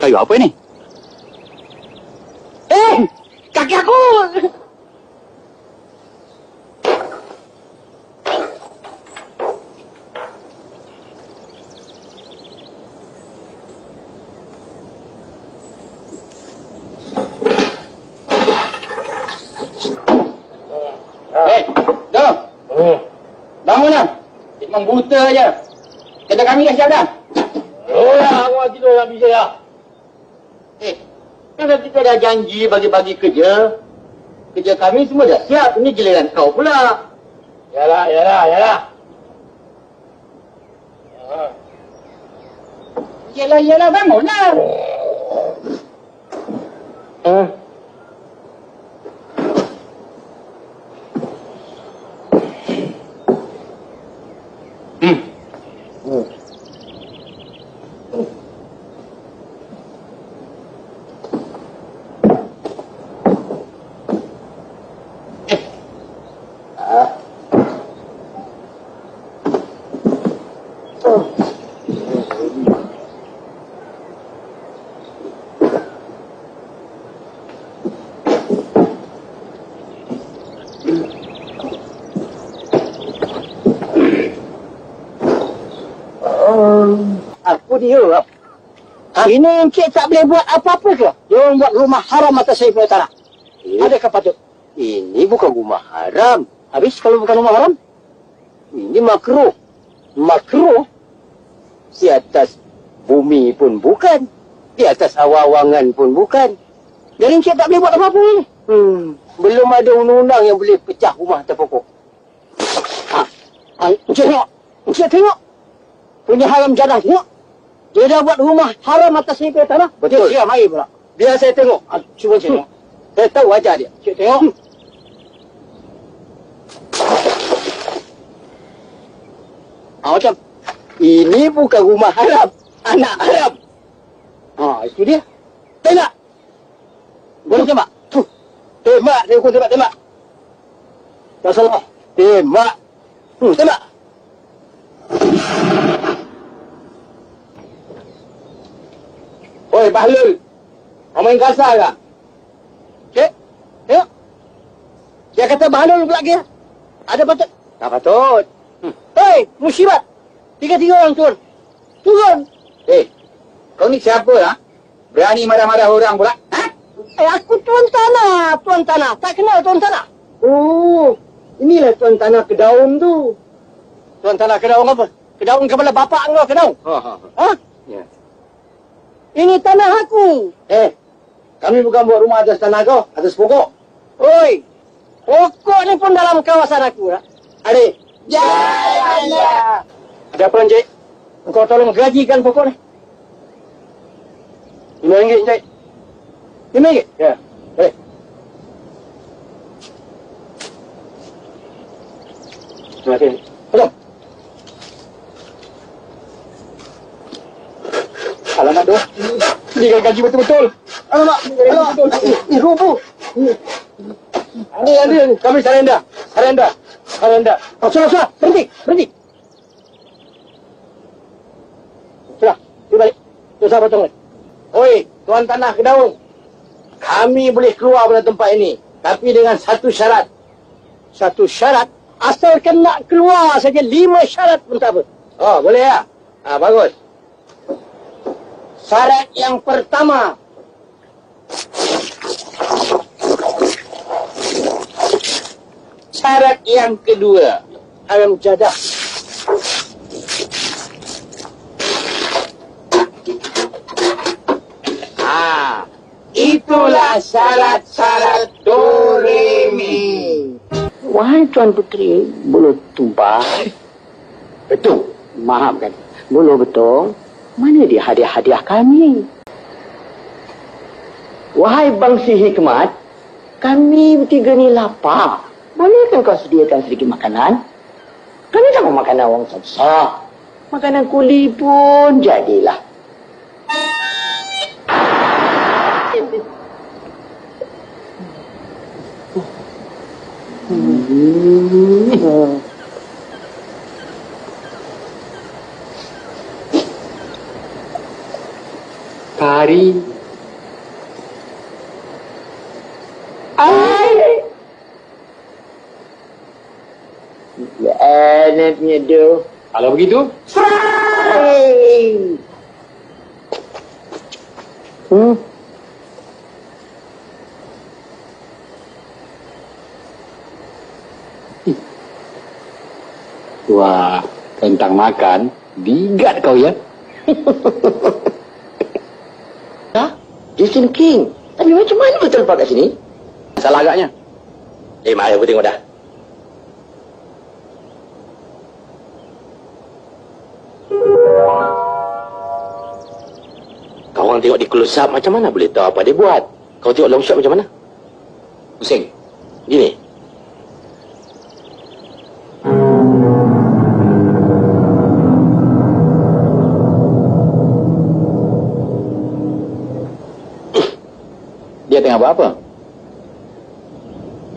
Kayu apa ni? Eh, kaki aku. Eh, dah. Bangun dah. Memang buta je. Kerja kami dah siap dah. Oh ya, aku tidur nak bisa ya. Eh, kan kita dah janji bagi-bagi kerja. Kerja kami semua dah siap. Ini giliran kau pula. Yalah, yalah, yalah. Yelah, yelah, bangunlah. Hmm. Hmm. Dia. Ha? Ini Encik tak boleh buat apa-apa ke? Dia orang buat rumah haram atas saya punya tanah. Eh, Adakah patut? ini bukan rumah haram. Habis kalau bukan rumah haram? Ini makruh. Makruh. Di atas bumi pun bukan. Di atas awangan pun bukan. Jadi Encik tak boleh buat apa-apa ini. Hmm, belum ada undang-undang yang boleh pecah rumah atas pokok. Ha. ha. Encik tengok. Encik tengok. Punya haram jadah tengok. Dia dah buat rumah haram atas saya punya tanah. Betul. Dia siram air pula. Biar saya tengok. Ha. Cuba Encik tengok. Saya tahu wajah dia. Encik tengok. Ha, macam. Ini bukan rumah haram. Anak haram. Ha, itu dia. Tembak. Boleh tembak? Tuh. Tembak. Saya hukum tembak. Tembak. Tak salah. Tembak. Hmm, tembak. Oi, Bahlul. Kau main kasar tak? Cik. Tengok. Dia kata bahalul pula dia. Ada patut. Tak patut. Hmm. Hei, musibat. Tiga-tiga orang turun. Turun. Eh, kau ni siapa lah? Berani marah-marah orang pula? Ha? Eh, aku tuan tanah. Tuan tanah. Tak kenal tuan tanah. Oh, inilah tuan tanah kedaung tu. Tuan tanah kedaung apa? Kedaung kepala bapak kau kedaung. Ha, ha, ha. Ha? Ya. Ini tanah aku. Eh, kami bukan buat rumah atas tanah kau, atas pokok. Oi. Pokok ni pun dalam kawasan aku. lah. Adik. Ya, ya, ya. Ada apa, Encik? Engkau tolong gajikan pokok ni. Lima ringgit, Encik. Lima ringgit? Ya. Eh. Terima kasih. Tolong. Alamak tu. Ini kan gaji betul-betul. Alamak. Alamak. Ini rubuh. Ini ada ni. Kami sarenda. Sarenda. Sarenda. Oh, sudah, sudah. Berhenti. Berhenti. Sudah. Pergi balik. Susah potong ni. Oi, tuan tanah kedaung. Kami boleh keluar pada tempat ini. Tapi dengan satu syarat. Satu syarat. Asalkan nak keluar saja lima syarat pun tak apa. Oh, boleh ya? Ah, bagus. Syarat yang pertama. Syarat yang kedua. Ayam jadah. Ah, itulah syarat-syarat Doremi. Wahai Tuan Puteri, bulu tumpah. Betul. Maafkan. Bulu betul. Mana dia hadiah-hadiah kami? Wahai Bangsi Hikmat, kami bertiga ni lapar. Bolehkan kau sediakan sedikit makanan? Kami tak mau makanan orang susah. Makanan kuli pun jadilah. Hmm. Ai. Ya, anaknya tu. Kalau begitu, Serai. Hmm. wah, tentang makan, bigat kau ya. Jason King. Tapi macam mana betul pak kat sini? Salah agaknya. Eh, mari aku tengok dah. Kau orang tengok di close up macam mana boleh tahu apa dia buat? Kau tengok long shot macam mana? Pusing. Gini. Tengah buat apa?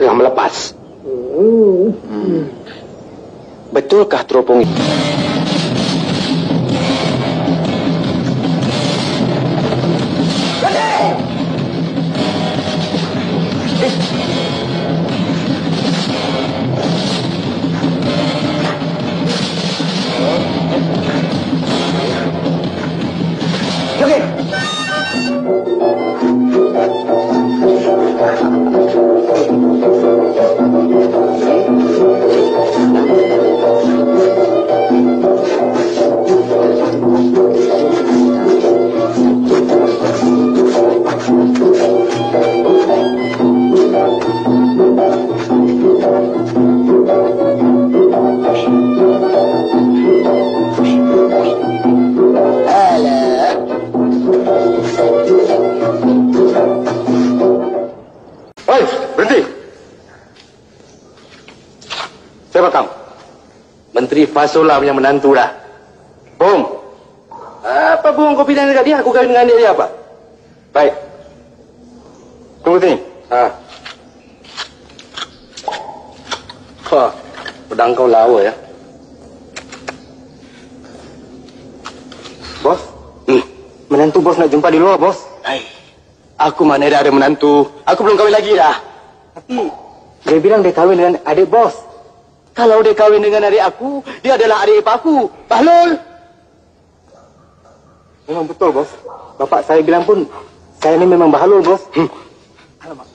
Tengah melepas. Hmm. Betulkah teropong itu? Fasola punya menantu dah. Bom. Apa bom kau pindah dekat dia? Aku kahwin dengan dia, dia apa? Baik. Tunggu sini. Ha. Ha. Pedang kau lawa ya. Bos? Hmm. Menantu bos nak jumpa di luar, bos. Hai. Aku mana dah ada menantu. Aku belum kahwin lagi dah. Tapi dia bilang dia kahwin dengan adik bos. Kalau dia kahwin dengan adik aku, dia adalah adik ipar aku. Bahlul. Memang betul, bos. Bapak saya bilang pun, saya ni memang Bahlul, bos. Hmm. Alamak.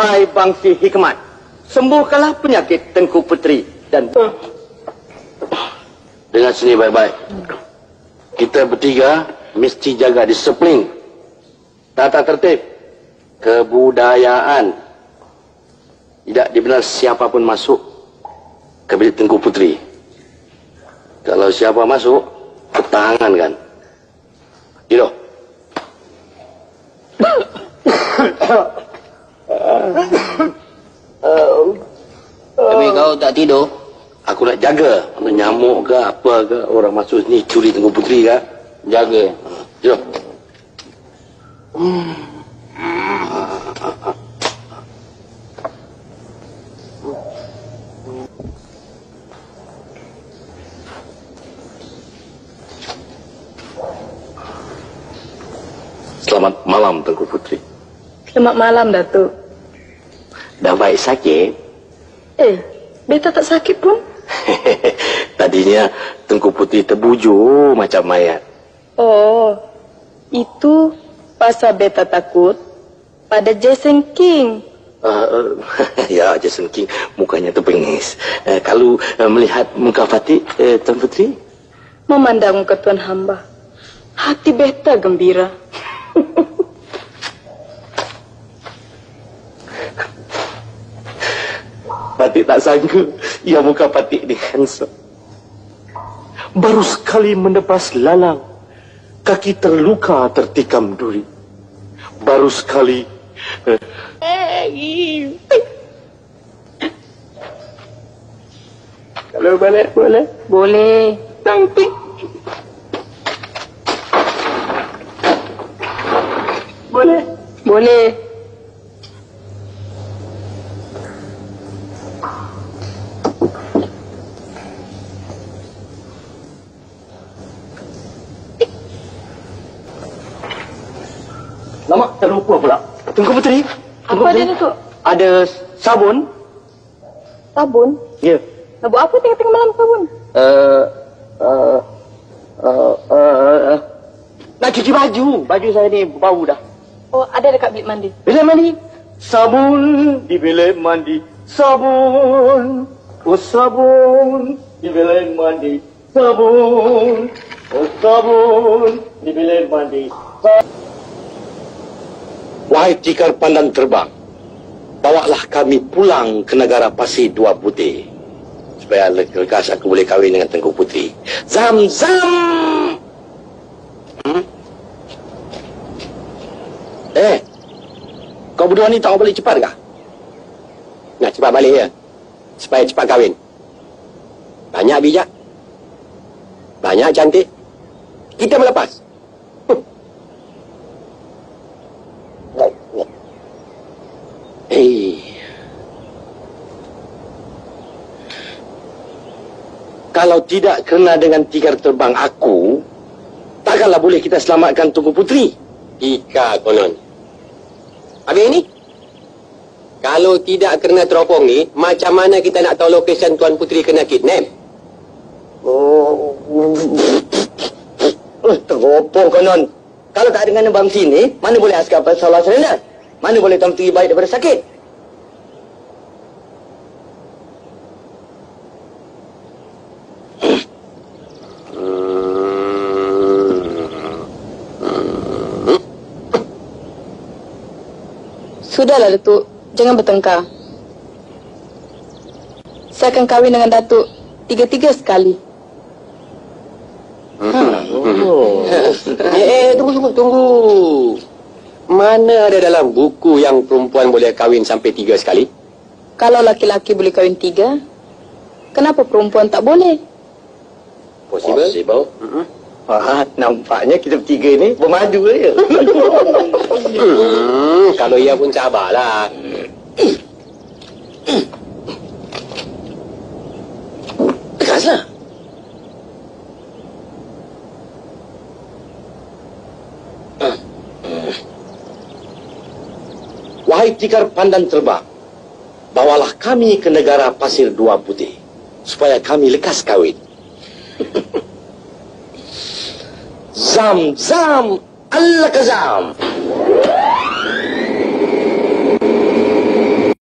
Wahai Bangsi Hikmat, sembuhkanlah penyakit Tengku Puteri dan... Dengar sini baik-baik. Kita bertiga mesti jaga disiplin. Tata tertib. Kebudayaan. Tidak dibenar siapa pun masuk ke bilik Tengku Puteri. Kalau siapa masuk, ketangan kan. Hidup. Tapi kau tak tidur? Aku nak jaga. Mana nyamuk ke apa ke orang masuk sini curi tengok putri ke. Jaga. Jom. Selamat malam, Tengku Putri. Selamat malam, Datuk. Dah baik sakit? Eh, beta tak sakit pun. Tadinya Tengku Putri terbujur macam mayat. Oh, itu pasal beta takut pada Jason King. Uh, ya, Jason King mukanya terpengis. Uh, kalau uh, melihat muka Fatih, uh, Tuan Putri? Memandang muka Tuan Hamba, hati beta gembira. Patik tak sangka ia muka Patik ni handsome. Baru sekali menebas lalang, kaki terluka tertikam duri. Baru sekali... Kalau boleh, boleh. Boleh. Tapi... Boleh. Boleh. Terlupa pula. Tunggu Putri. Tunggu Apa dia Tok? Ada sabun. Sabun? Ya. Nak buat apa tengah-tengah malam sabun? Uh, uh, uh, uh, uh, nak cuci baju. Baju saya ni bau dah. Oh, ada dekat bilik mandi. Bilik mandi. Sabun di bilik mandi. Sabun. Oh sabun di bilik mandi. Sabun. Oh sabun di bilik mandi. Wahai tikar pandang terbang, bawalah kami pulang ke negara pasir dua putih. Supaya le- lekas aku boleh kahwin dengan Tengku Putri. Zam, zam! Hmm? Eh, kau berdua ni tak balik cepat kah? Nak cepat balik ya? Supaya cepat kahwin. Banyak bijak. Banyak cantik. Kita melepas. Eh. Kalau tidak kena dengan tikar terbang aku, takkanlah boleh kita selamatkan Tunku Putri. Ika konon. Habis ni? Kalau tidak kena teropong ni, macam mana kita nak tahu location Tuan Putri kena kidnap? Oh, teropong konon. Kalau tak dengan bang sini, mana boleh askar pasal salah serendah? Mana boleh tuan putri baik daripada sakit? Sudahlah, Datuk. Jangan bertengkar. Saya akan kahwin dengan Datuk tiga-tiga sekali. Oh. eh, eh, tunggu, tunggu, tunggu. Mana ada dalam buku yang perempuan boleh kahwin sampai tiga sekali? Kalau laki-laki boleh kahwin tiga, kenapa perempuan tak boleh? Possible? Possible. Wah, nampaknya kita bertiga ni bermadu ya. Hmm, kalau ia pun sabarlah. Tekaslah. Wahai tikar pandan terbang, bawalah kami ke negara pasir dua putih, supaya kami lekas kahwin. Zam, zam, Allah kazam.